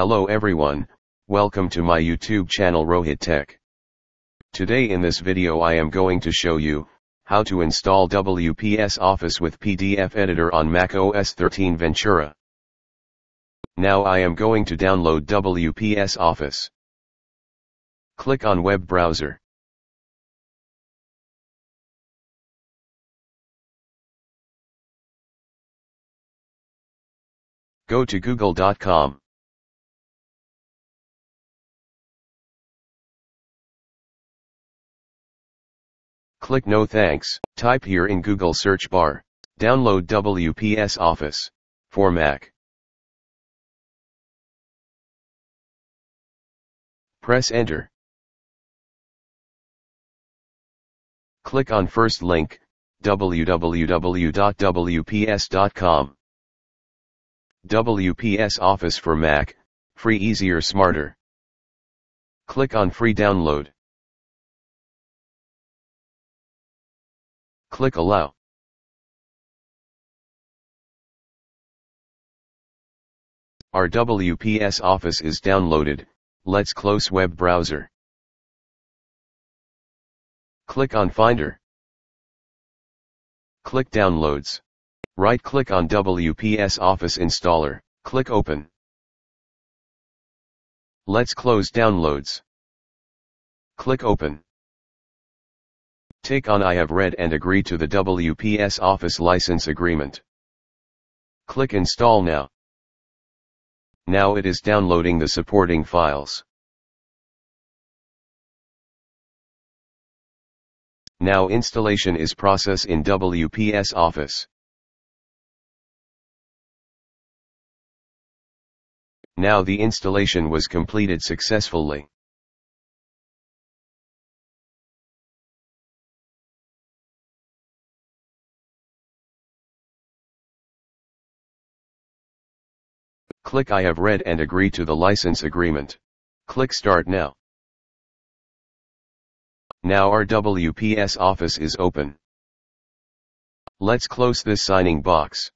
Hello everyone, welcome to my YouTube channel Rohit Tech. Today in this video I am going to show you, how to install WPS Office with PDF Editor on Mac OS 13 Ventura. Now I am going to download WPS Office. Click on web browser. Go to google.com. Click No Thanks, type here in Google search bar, download WPS Office, for Mac. Press Enter. Click on first link, www.wps.com. WPS Office for Mac, free easier smarter. Click on free download. Click allow. Our WPS Office is downloaded, let's close web browser. Click on Finder. Click Downloads. Right-click on WPS Office Installer, click Open. Let's close Downloads. Click Open. Take on I have read and agree to the WPS Office License Agreement. Click Install now. Now it is downloading the supporting files. Now installation is process in WPS Office. Now the installation was completed successfully. Click I have read and agree to the license agreement. Click Start now. Now our WPS office is open. Let's close this signing box.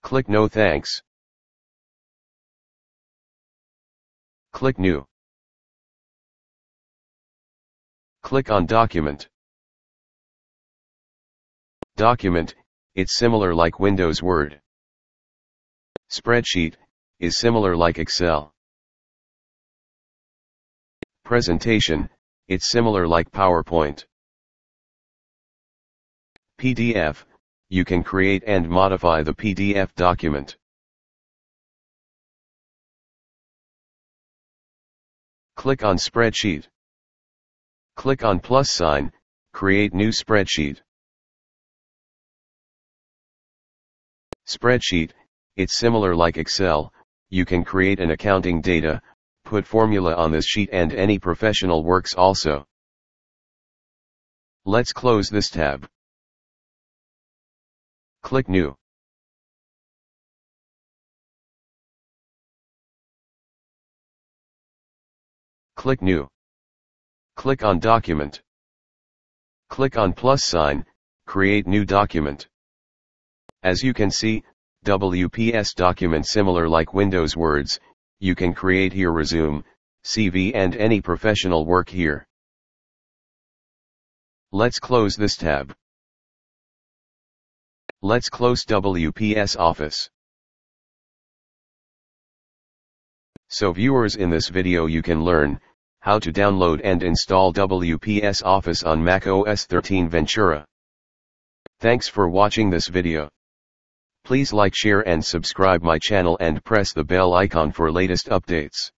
Click No Thanks. Click New. Click on Document. Document, it's similar like Windows Word. Spreadsheet, is similar like Excel. Presentation, it's similar like PowerPoint. PDF, you can create and modify the PDF document. Click on Spreadsheet. Click on plus sign, create new spreadsheet. Spreadsheet, it's similar like Excel, you can create an accounting data, put formula on this sheet and any professional works also. Let's close this tab. Click New. Click New. Click on Document. Click on plus sign, create new document. As you can see, WPS document similar like Windows Words, you can create here resume, CV and any professional work here. Let's close this tab. Let's close WPS Office. So viewers in this video you can learn, how to download and install WPS Office on Mac OS 13 Ventura. Thanks for watching this video. Please like share and subscribe my channel and press the bell icon for latest updates.